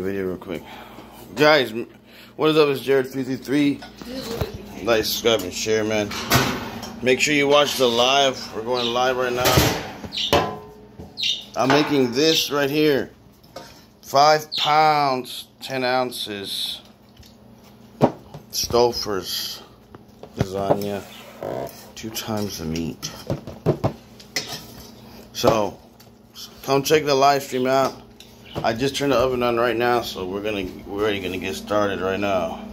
video real quick. Guys, what is up? It's Jarred333. Like, subscribe, and share, man. Make sure you watch the live. We're going live right now. I'm making this right here. Five pounds, 10 ounces. Stouffer's lasagna. Two times the meat. So, come check the live stream out. I just turned the oven on right now, so we're gonna we're already gonna get started right now.